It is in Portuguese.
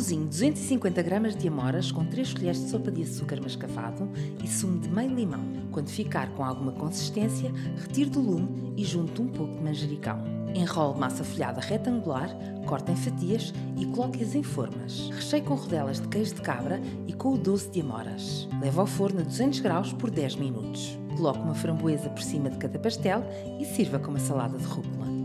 Cozinho 250 gramas de amoras com 3 colheres de sopa de açúcar mascavado e sumo de meio limão. Quando ficar com alguma consistência, retire do lume e junte um pouco de manjericão. Enrole massa folhada retangular, corte em fatias e coloque-as em formas. Recheie com rodelas de queijo de cabra e com o doce de amoras. Leve ao forno a 200 graus por 10 minutos. Coloque uma framboesa por cima de cada pastel e sirva com uma salada de rúcula.